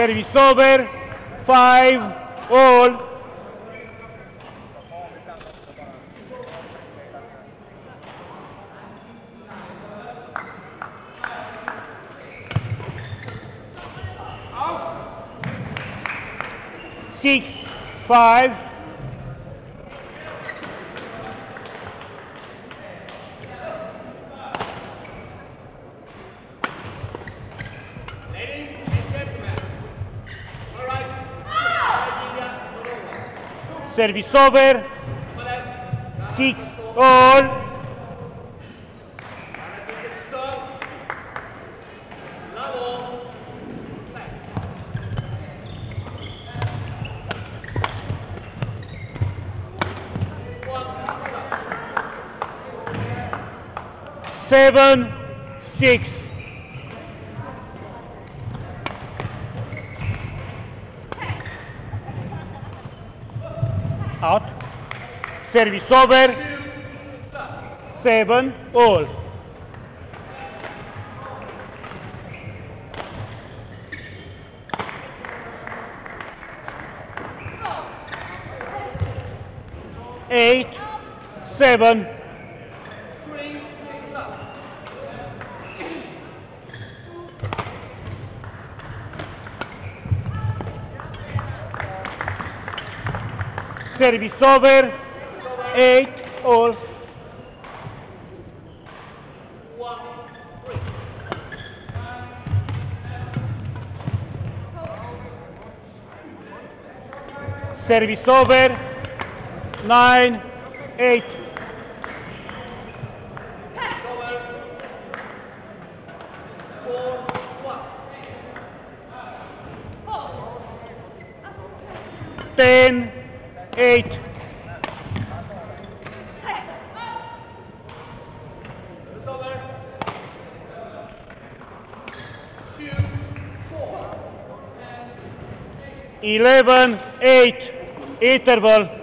Service over. Five. All. Six. Five. Service over. Six. All. Seven. Six. Service over. Seven. All. Eight. Seven. Service over. Eight. All. Service over. Nine. Eight. 11, 8, interval.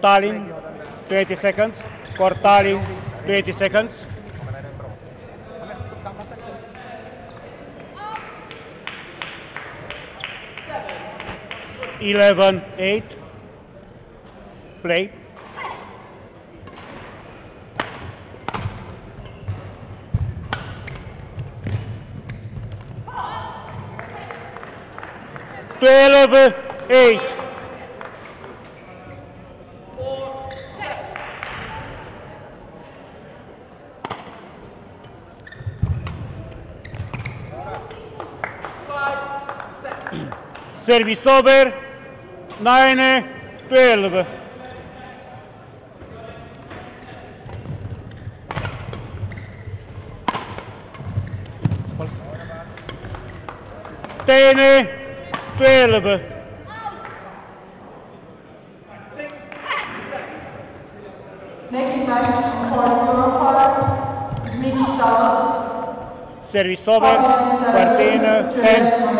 Kortalin. 20 seconds. Kortalin. 20 seconds. Eleven. Eight. Play. Twelve. Eight. Service over. 9, 12. 12. Service over, Martine, 10.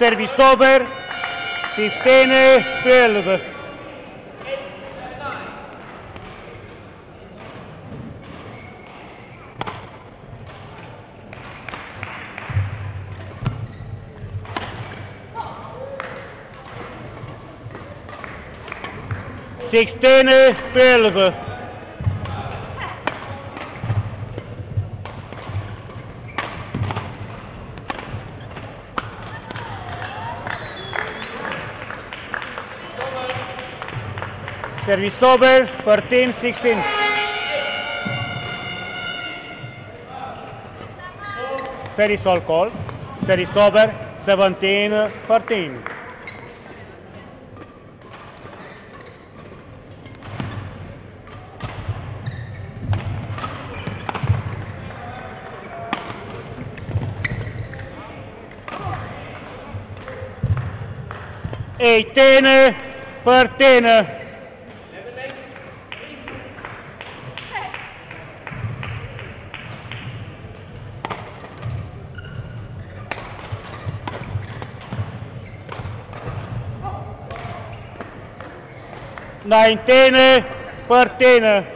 Servisover, Sistene 12. Sixteen twelve. Service over, 14, 16. Service all call. Service over, 17, 14. Eighteen, fourteen. Nineteen, fourteen. Next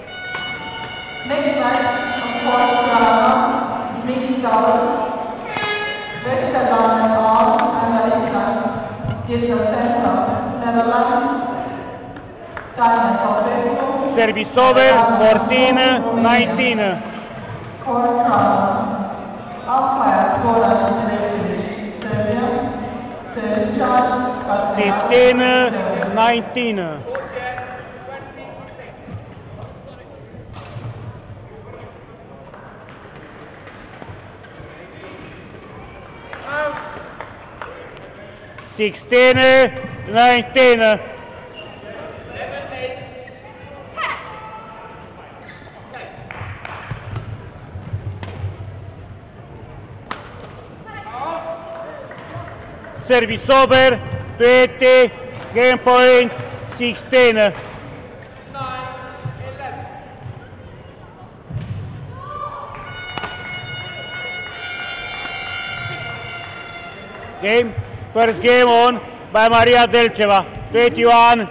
night, of course, drama, Mickey Dollars, Vesta Diamond Hall, and Alisa, Digital Center, Netherlands, Diamond Hall, Service over, 14, 19. Court drama, umpire, Poland, Television, Serbia, 15, 19. Sixteen, nineteen. Service over, 20, game point, 16. Game, first game on by Maria Delcheva, 21,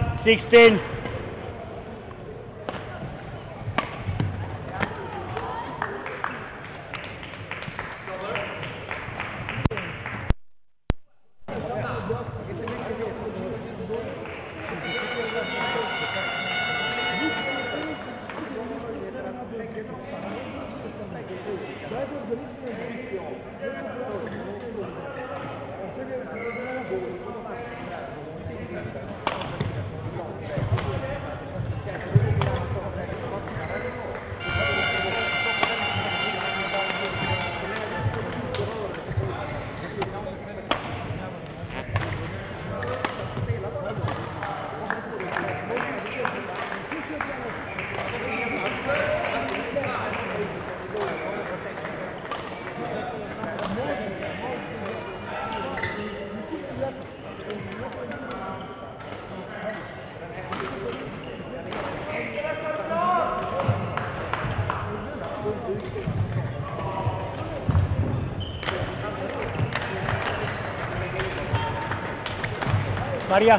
16. Maria.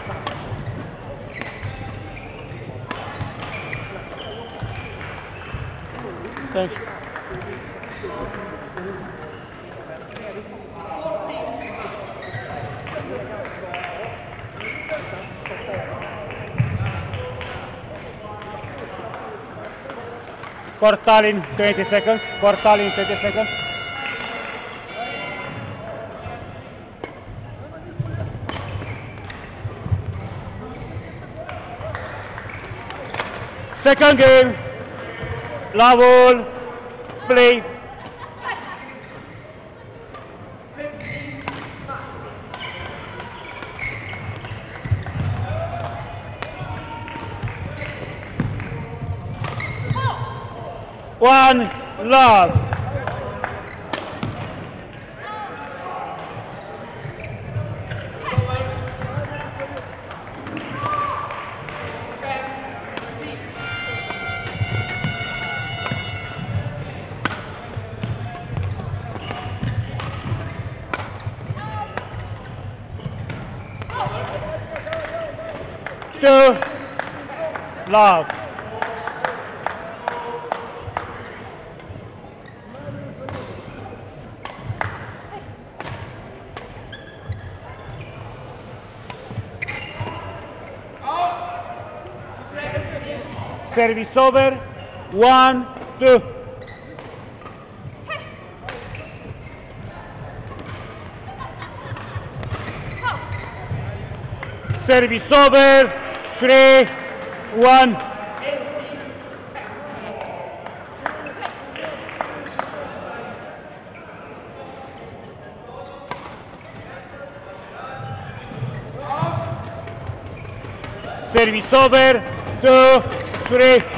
Thanks. Cortal in 20 seconds. Cortal in 20 seconds. Second game. Level. Play. One love. Love. Service over, one, two. Service over, three, one. Service over, two, three.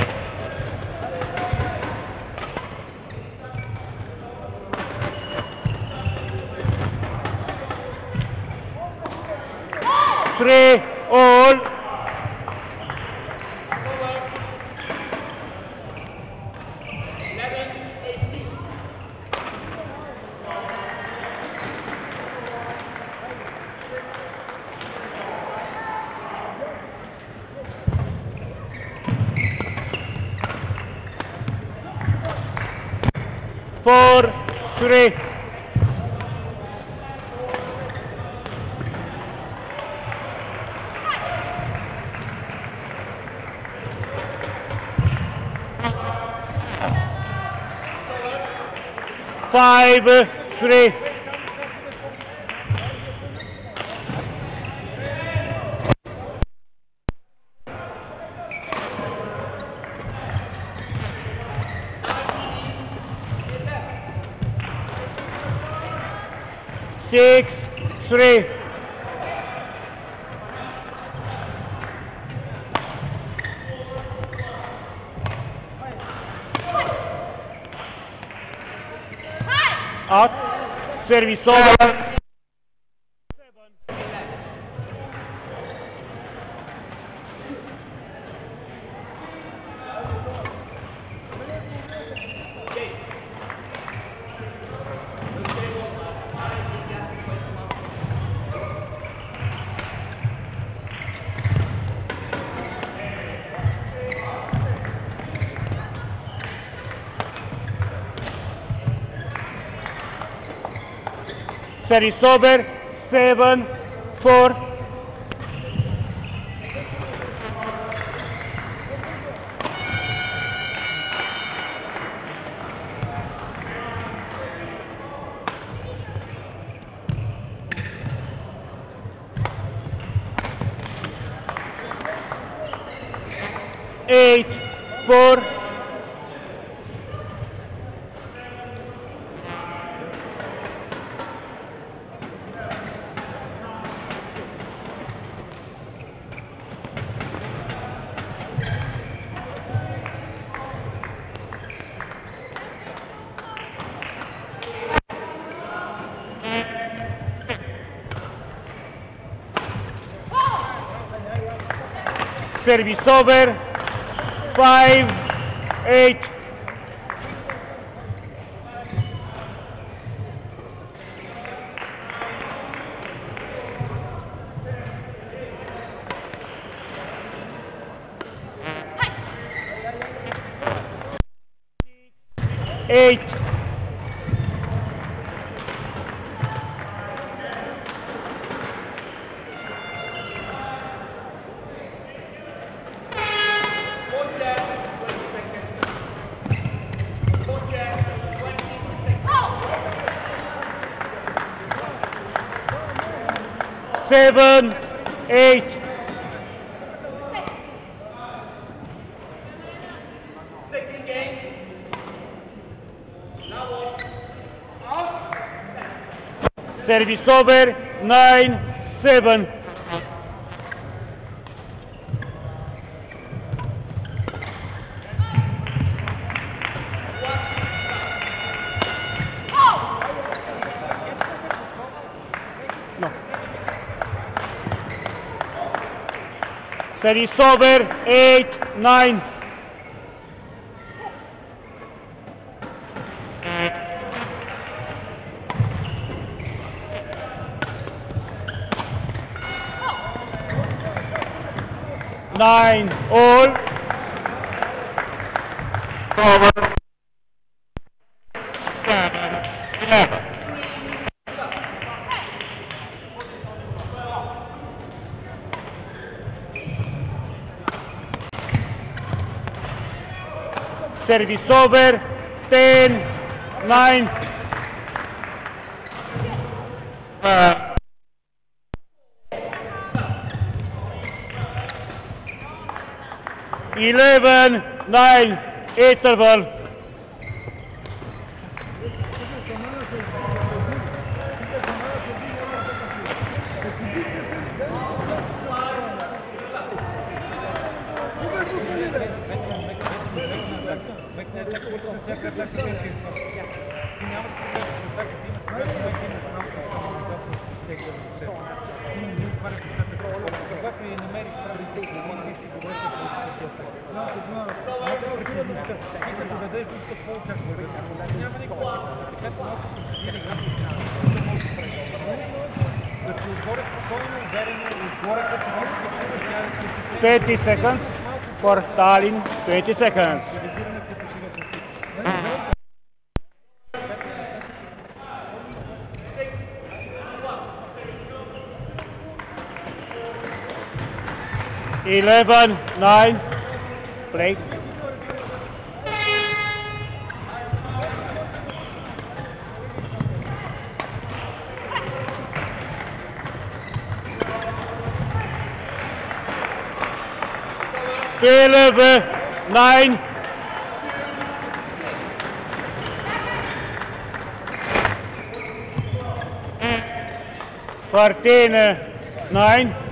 Four, three. Five, three. supervisor. Service over. Seven, four. Eight, four. Service over. Five, eight. Seven, eight. Service over, nine, seven. Service over, eight, nine. nine, all. Over. Seven, eleven. Service over, ten, nine. Uh, Eleven, nine, interval. Thirty seconds for Stalin, twenty seconds. Eleven, nine, Blake, Spelen. Nein. Quartene. Nein.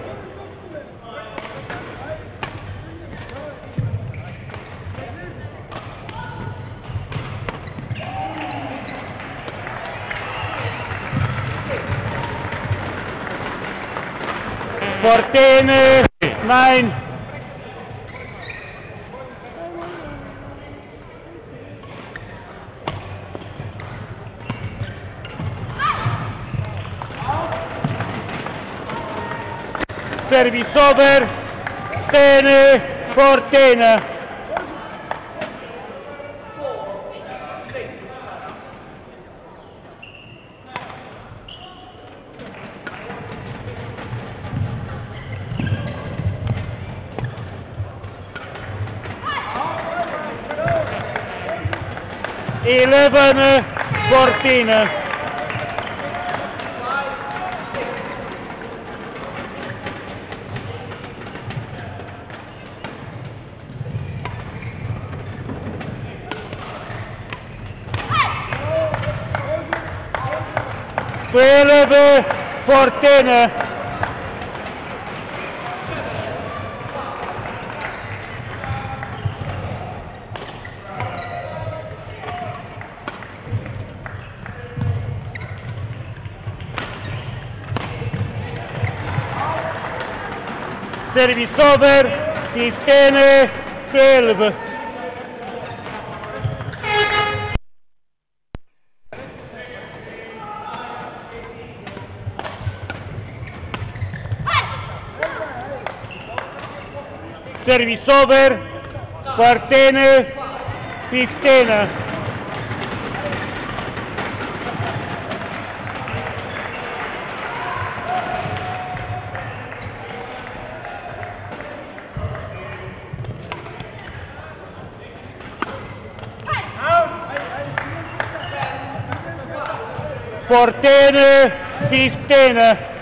Fortene! Nein! Service over, Tene, Fortena. Seven Fortine. Twelve Fortine. service over, Tiskene, serve. Service over, Partene, Tiskene. portiere Sistene.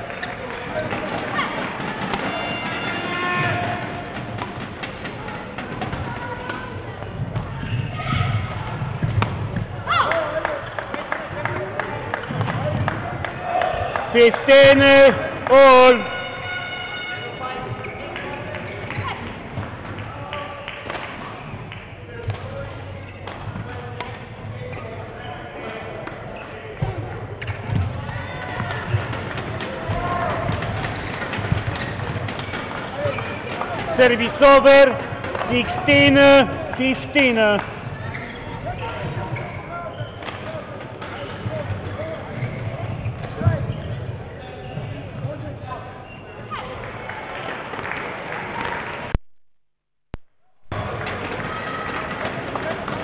Sistene, all. service over, 16, 15. Uh, uh.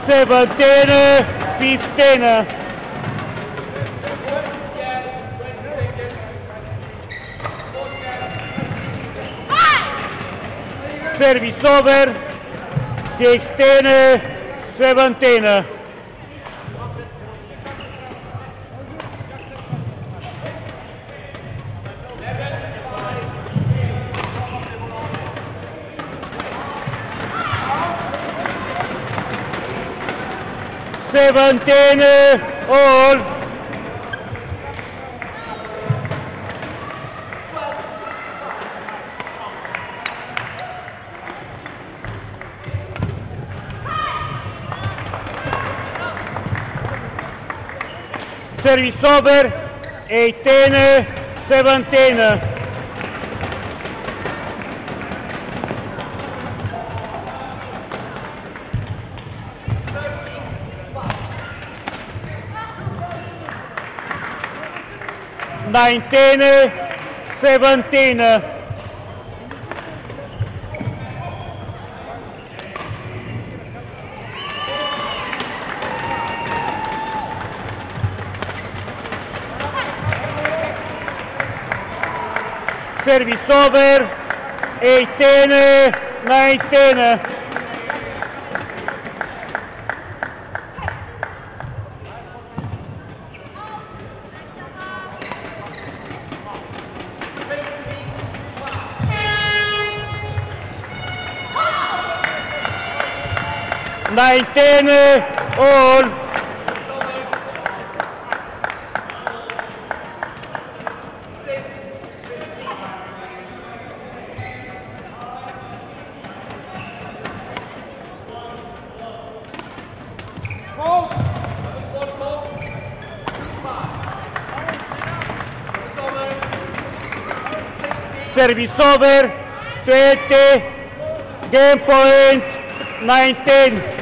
Seventeen, uh, fifteen. Service over, sixteen, seventeen. Seventeen, all. Service over, 18, 17. Nineteen, seventeen. Service over, eighteen, nineteen. Nineteen, all. Service over, 20, game point, 19.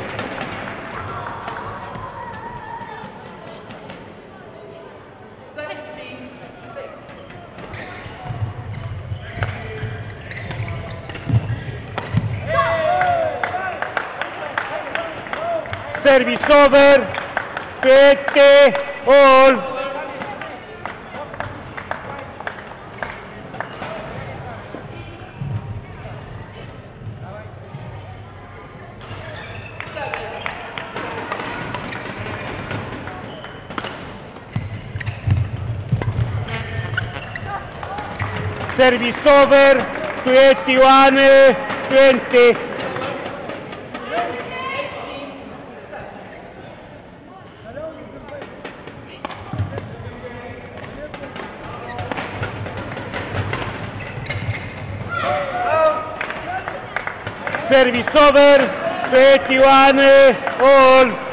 Service over, 20, all. Service over, 21, 20. Service over, 21, all.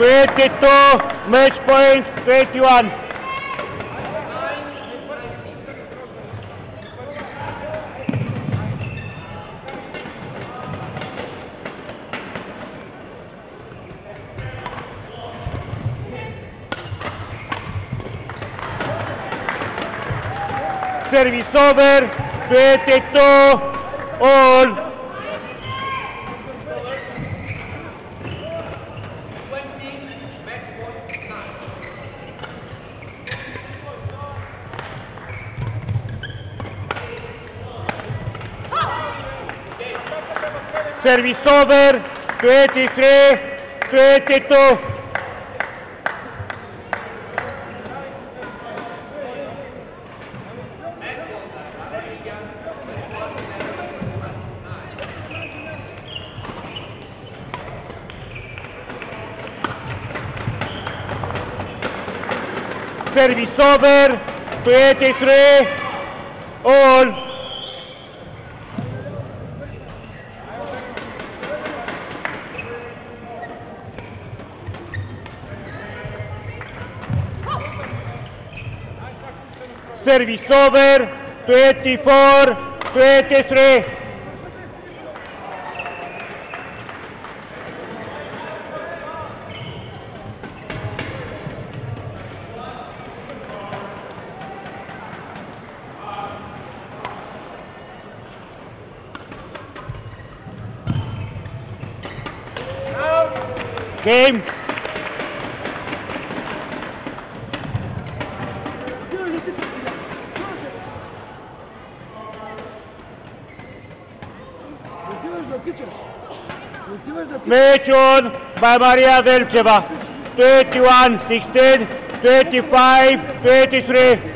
Twenty-two, match point, twenty-one. Service over, twenty-two, all. Service over, 23, 22. Service over, 23, all. service over, 24, 23. Game. Match on by Maria Delcheva. 31, 16, 25, 23.